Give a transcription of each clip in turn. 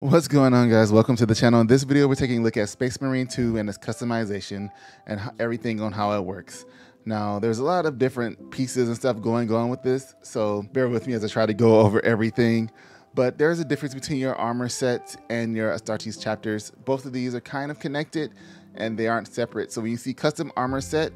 What's going on guys? Welcome to the channel. In this video, we're taking a look at Space Marine 2 and its customization and everything on how it works. Now, there's a lot of different pieces and stuff going on with this, so bear with me as I try to go over everything. But there's a difference between your armor set and your Astartes chapters. Both of these are kind of connected and they aren't separate. So when you see custom armor set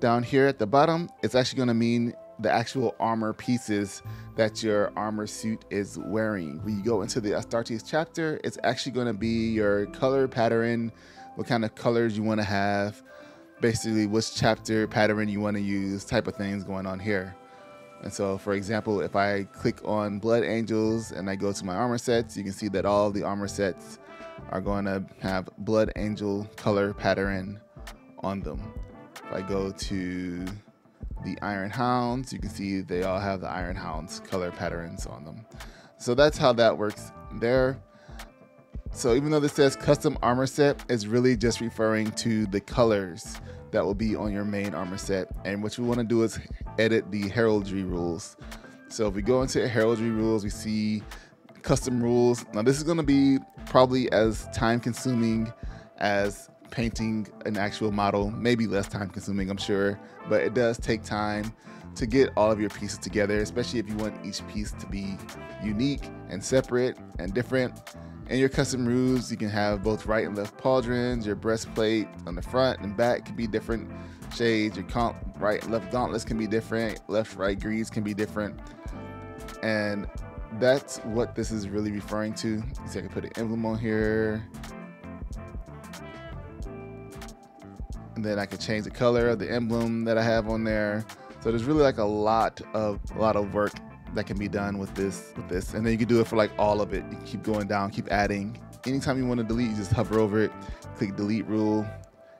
down here at the bottom, it's actually going to mean the actual armor pieces that your armor suit is wearing. When you go into the Astartes chapter, it's actually going to be your color pattern, what kind of colors you want to have, basically which chapter pattern you want to use, type of things going on here. And so, for example, if I click on Blood Angels and I go to my armor sets, you can see that all the armor sets are going to have Blood Angel color pattern on them. If I go to the Iron Hands. You can see they all have the Iron Hands color patterns on them. So that's how that works there. So even though this says custom armor set, it's really just referring to the colors that will be on your main armor set. And what you want to do is edit the heraldry rules. So if we go into heraldry rules, we see custom rules. Now this is going to be probably as time consuming as painting an actual model, maybe less time consuming, I'm sure, but it does take time to get all of your pieces together, especially if you want each piece to be unique and separate and different. In your custom rules, you can have both right and left pauldrons, your breastplate on the front and back can be different shades, your comp right and left gauntlets can be different, left right greaves can be different. And that's what this is really referring to. See, I can put an emblem on here. And then I can change the color of the emblem that I have on there. So there's really like a lot of a lot of work that can be done with this with this, and then you can do it for like all of it. You keep going down, keep adding. Anytime you want to delete, you just hover over it, click delete rule,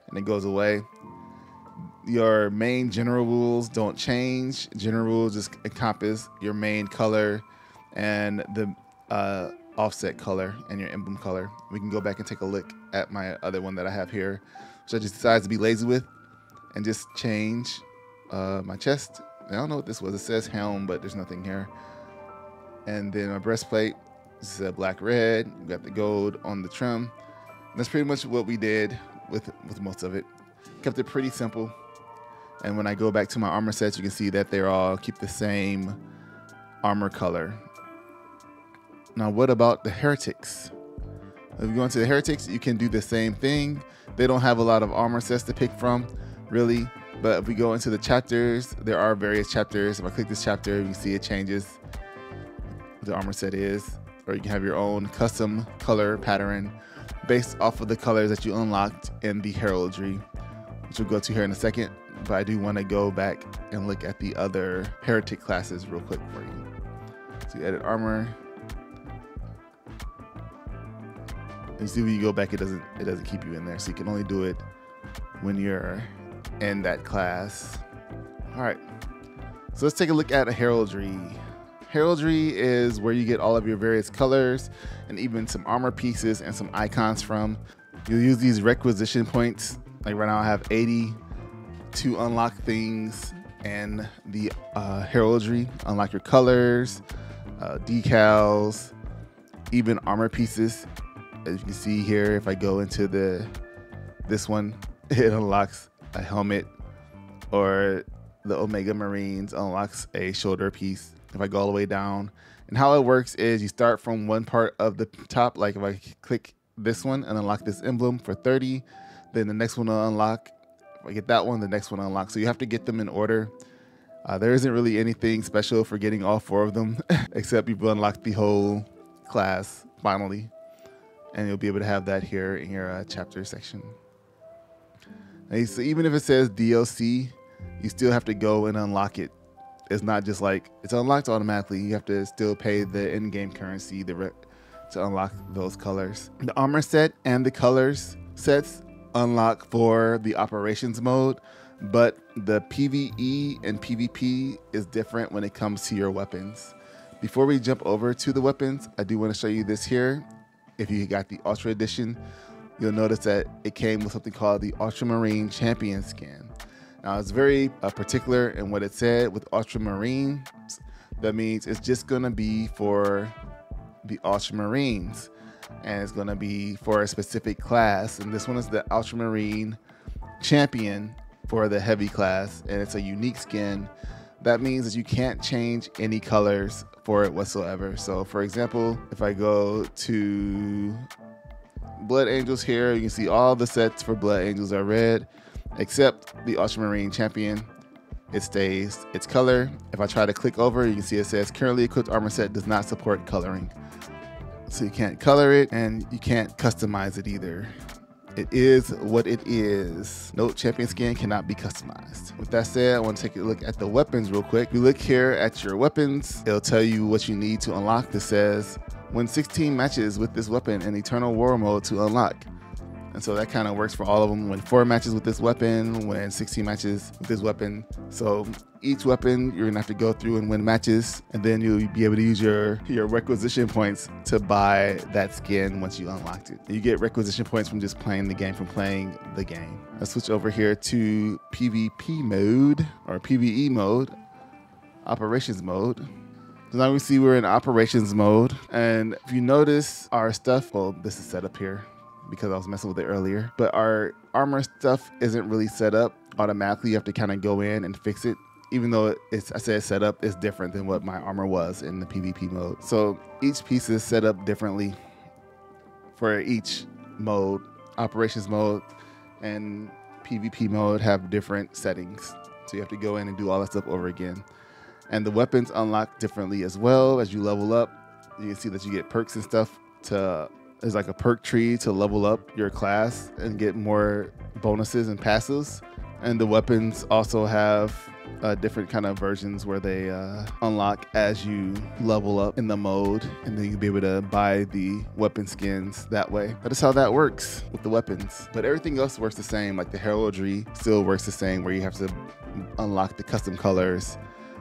and it goes away. Your main general rules don't change. General rules just encompass your main color and the uh, offset color and your emblem color. We can go back and take a look at my other one that I have here. So I just decided to be lazy with and just change uh, my chest. I don't know what this was. It says helm, but there's nothing here. And then my breastplate. Is a black red. We got the gold on the trim. And that's pretty much what we did with with most of it. Kept it pretty simple. And when I go back to my armor sets, you can see that they're all keep the same armor color. Now, what about the heretics? If you go into the heretics, you can do the same thing. They don't have a lot of armor sets to pick from, really. But if we go into the chapters, there are various chapters. If I click this chapter, you can see it changes the armor set is. Or you can have your own custom color pattern based off of the colors that you unlocked in the heraldry, which we'll go to here in a second. But I do want to go back and look at the other heretic classes real quick for you. So you edit armor, And see when you go back, it doesn't it doesn't keep you in there. So you can only do it when you're in that class. All right. So let's take a look at heraldry. Heraldry is where you get all of your various colors and even some armor pieces and some icons from. You'll use these requisition points. Like right now I have 80 to unlock things and the uh, heraldry. Unlock your colors, uh, decals, even armor pieces as you can see here, if I go into the this one, it unlocks a helmet, or the Omega Marines unlocks a shoulder piece. If I go all the way down, and how it works is you start from one part of the top. Like if I click this one and unlock this emblem for 30, then the next one will unlock. If I get that one, the next one unlocks. So you have to get them in order. Uh, there isn't really anything special for getting all four of them, except you've unlocked the whole class finally and you'll be able to have that here in your uh, chapter section. so even if it says DLC, you still have to go and unlock it. It's not just like it's unlocked automatically. You have to still pay the in-game currency to unlock those colors. The armor set and the colors sets unlock for the operations mode, but the PvE and PvP is different when it comes to your weapons. Before we jump over to the weapons, I do want to show you this here if you got the Ultra Edition, you'll notice that it came with something called the Ultramarine Champion skin. Now, it's very uh, particular in what it said with Ultramarine. That means it's just going to be for the Ultramarines. and it's gonna be for a specific class. And this one is the Ultramarine Champion for the heavy class, and it's a unique skin. That means that you can't change any colors for it whatsoever. So for example, if I go to Blood Angels here, you can see all the sets for Blood Angels are red, except the Ultramarine Champion. It stays its color. If I try to click over, you can see it says currently equipped armor set does not support coloring. So you can't color it and you can't customize it either. It is what it is. No champion skin cannot be customized. With that said, I want to take a look at the weapons real quick. You look here at your weapons, it'll tell you what you need to unlock. This says, win 16 matches with this weapon in Eternal War mode to unlock. And so that kind of works for all of them. When four matches with this weapon, when 16 matches with this weapon. So each weapon you're gonna have to go through and win matches, and then you'll be able to use your your requisition points to buy that skin once you unlocked it. You get requisition points from just playing the game, from playing the game. Let's switch over here to PvP mode or PvE mode, operations mode. So now we see we're in operations mode, and if you notice our stuff, well, this is set up here because I was messing with it earlier. But our armor stuff isn't really set up automatically. You have to kind of go in and fix it. Even though it's I said set up is different than what my armor was in the PvP mode. So each piece is set up differently for each mode. Operations mode and PvP mode have different settings. So you have to go in and do all that stuff over again. And the weapons unlock differently as well as you level up. You can see that you get perks and stuff to is like a perk tree to level up your class and get more bonuses and passes. And the weapons also have uh, different kind of versions where they uh, unlock as you level up in the mode, and then you'll be able to buy the weapon skins that way. That is how that works with the weapons. But everything else works the same. Like the heraldry still works the same, where you have to unlock the custom colors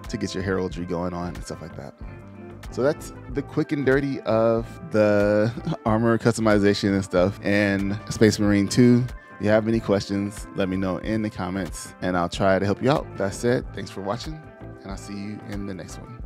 to get your heraldry going on and stuff like that. So that's the quick and dirty of the armor customization and stuff and Space Marine 2. If you have any questions, let me know in the comments and I'll try to help you out. That's it. thanks for watching and I'll see you in the next one.